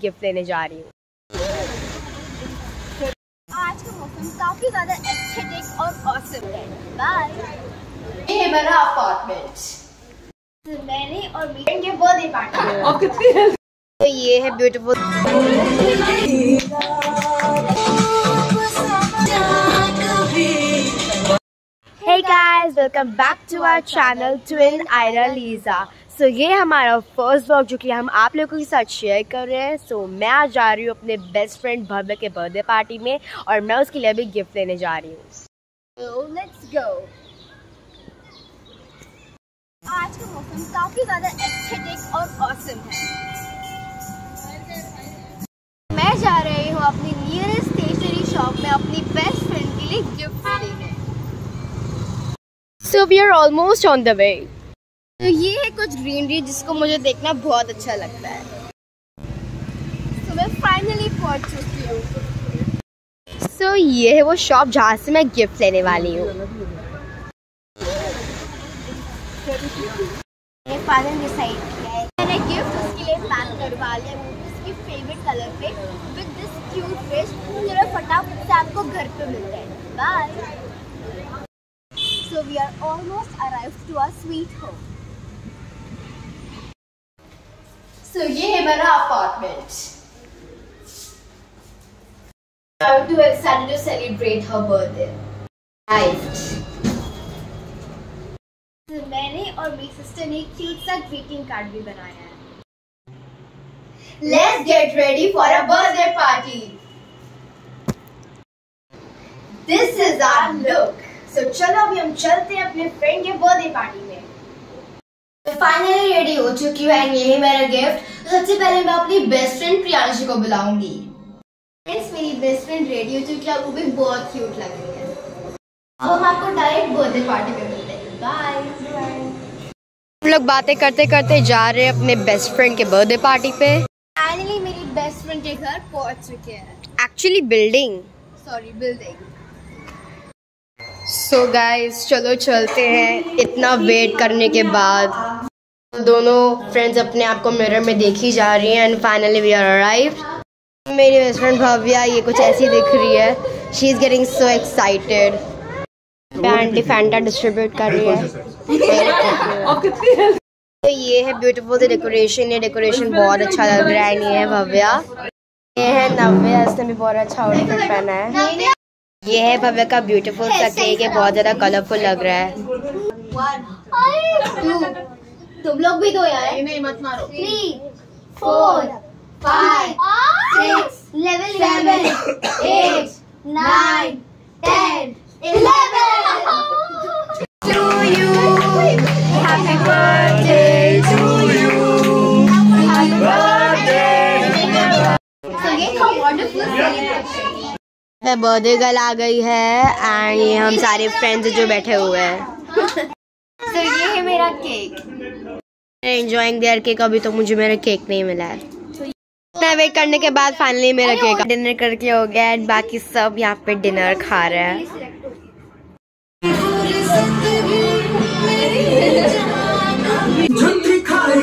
Gift लेने जा रही हूँ। आज का मौसम काफ़ी ज़्यादा एस्थेटिक और ऑसम है। बाय ये मेरा अपार्टमेंट मैंने और मेरे के बर्थडे पार्टी तो ये है beautiful Hey guys, welcome back to our channel Twin Ira Lisa. So ये हमारा फ़र्स्ट ब्लॉग जो कि हम आप लोगों के साथ शेयर कर रहे हैं। सो so, मैं आज जा रही हूँ अपने बेस्ट फ्रेंड भव्य के बर्थडे पार्टी में और मैं उसके लिए अभी गिफ्ट लेने जा रही हूँ। So आज का मौसम काफ़ी ज़्यादा और ऑसम है। मैं जा रही हूँ अपनी नियरेस्ट स्टेशनरी शॉप में अपनी बेस्ट फ्रेंड के लिए गिफ्ट लेने। So almost on the way तो ये है कुछ ग्रीनरी जिसको मुझे देखना बहुत अच्छा लगता है। तो मैं फाइनली पहुँच चुकी हूँ। सो so, ये है वो शॉप जहाँ से मैं गिफ्ट लेने वाली हूँ। फटाफट से आपको घर पे मिलते हैं bye so we are almost arrive to our sweet home so ये है मेरा अपार्टमेंट ग्रीटिंग कार्ड भी बनाया है. Let's get ready for a birthday party this is our look so चलो अभी हम चलते हैं अपने फ्रेंड के बर्थडे पार्टी में. मैं फाइनली रेडी हो चुकी हूँ एंड ये है मेरा गिफ्ट तो सबसे पहले मैं अपनी बेस्ट फ्रेंड प्रियांशी को बुलाऊँगी. फ्रेंड्स मेरी बेस्ट फ्रेंड रेडी हो चुकी है वो भी बहुत क्यूट लग रही है. अब हम आपको डायरेक्ट बर्थडे पार्टी में मिलते हैं. बाय हम लोग बातें करते करते जा रहे हैं अपने बेस्ट फ्रेंड के बर्थडे पार्टी पे. फाइनली मेरी बेस्ट फ्रेंड के घर पहुँच चुके हैं. Actually building sorry building so so guys चलो चलते हैं इतना वेट करने के बाद। दोनों फ्रेंड्स अपने आप को मिरर में देखी जा रही हैं and finally we are arrive मेरी बेस्ट फ्रेंड भव्या ये कुछ ऐसी दिख रही है। She is getting so excited aunty Fanta distribute कर रही है। तो ये है ब्यूटीफुल द डेकोरेशन ये डेकोरेशन बहुत अच्छा लग रहा है ये है भव्या? ये है नव्या इसने भी बहुत अच्छा आउटफिट पहना है। ये है भव्य का ब्यूटीफुल सा केक है बहुत ज़्यादा कलरफुल लग रहा है। तुम लोग भी दो यार। नहीं मत मारो। Three four five six seven eight nine ten eleven birthday girl आ गई है एंड ये हम सारे फ्रेंड्स जो बैठे हुए हैं So ये है मेरा केक एंजॉइंग देयर केक अभी तो मुझे मेरा केक नहीं मिला है इतना वेट करने के बाद फाइनली मेरा केक डिनर करके हो गया एंड बाकी सब यहाँ पे डिनर खा रहे हैं झूठी खाई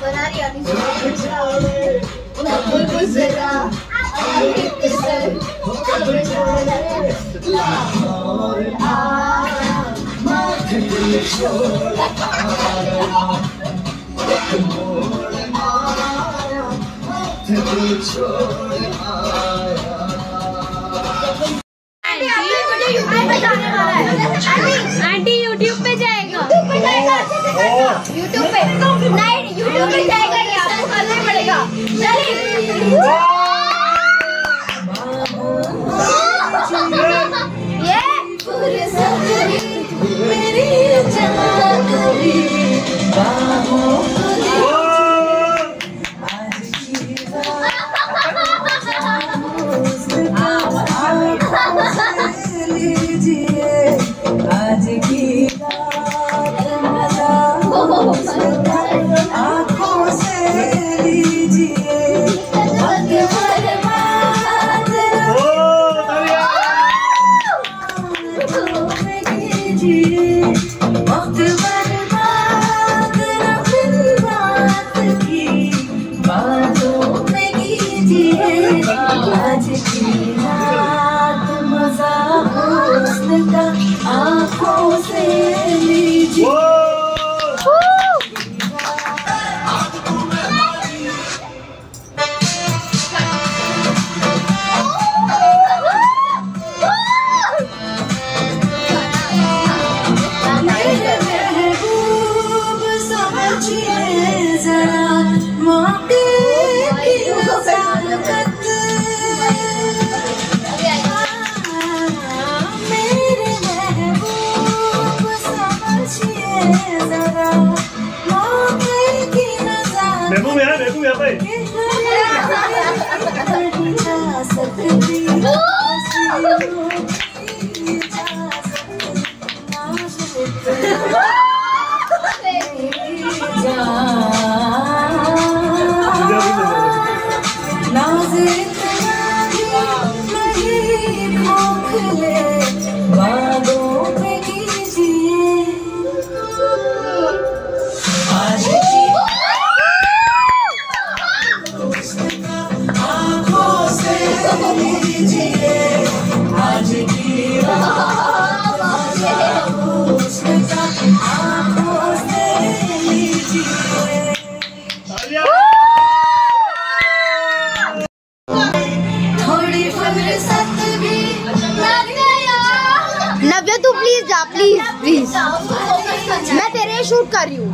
Horario, ni siquiera. Una pulpecera. आँखों से लीजिए बना रही अभी बुलबुल जरा आंटी यूट्यूब पे जाएगा यूट्यूब पे। नहीं यूट्यूब पे जाएगा ये आपको करना पड़ेगा। चलिए। आज की जा प्लीज़ प्लीज़ मैं तेरे शूट कर रही हूँ।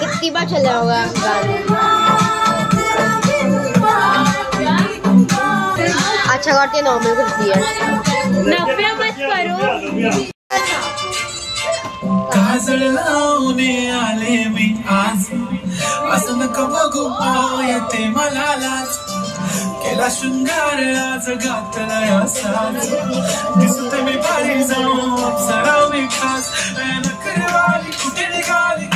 कितनी बार चल रहा होगा अच्छा करते नॉर्मल करती है। नव्या मत करो। काजल लाऊने आले मी आज असन कबगु पावे ते मलाला केला शृंगार आज गातला या साज दिसत मी भारी जाऊ अप्सरा मी खास नखरवाली कुठे निघाली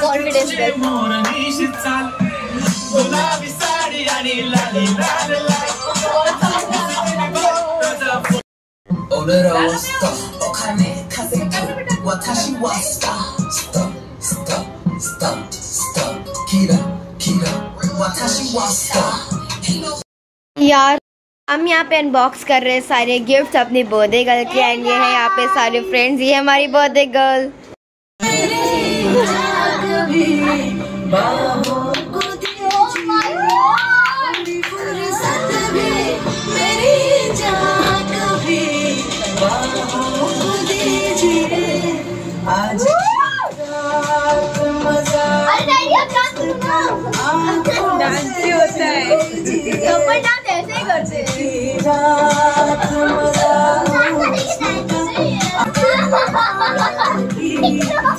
Confidence, more than he should tell. Oh, that is sad, and he let it. Oh, that was tough. 私はスタースタースタースタースターキラキラ私はスター यार हम यहाँ पे अनबॉक्स कर रहे हैं सारे गिफ्ट्स अपनी बर्थडे गर्ल के एंड ये है यहाँ पे सारे फ्रेंड्स ये हमारी बर्थडे गर्ल 哈哈哈哈哈哈！